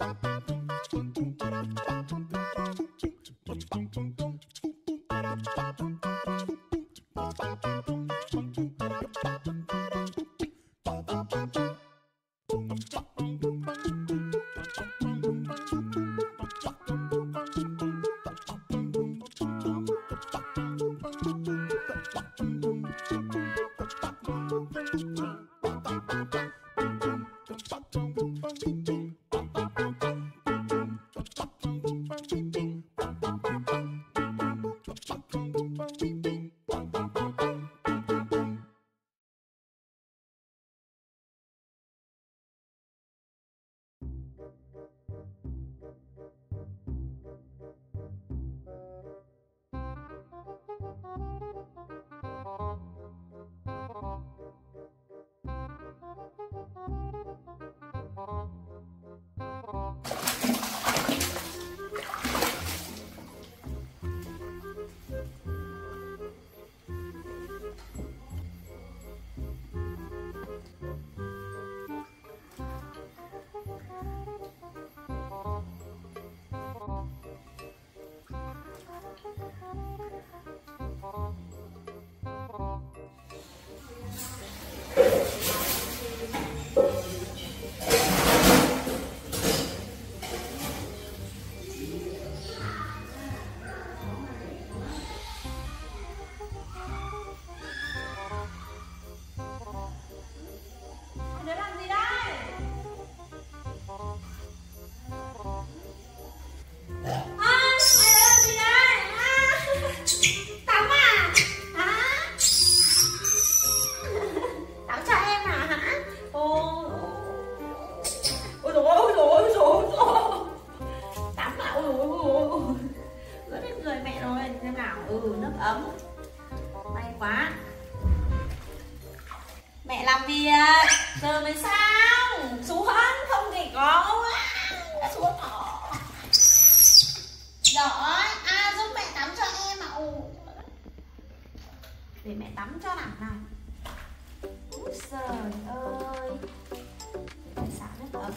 Thank. ừ nước ấm. May quá. Mẹ làm việc. Giờ mới sang. Xuống không thì có xuống họ giỏi. À giúp mẹ tắm cho em ạ. À. để mẹ tắm cho nàng nào. Trời ơi. Xả nước ấm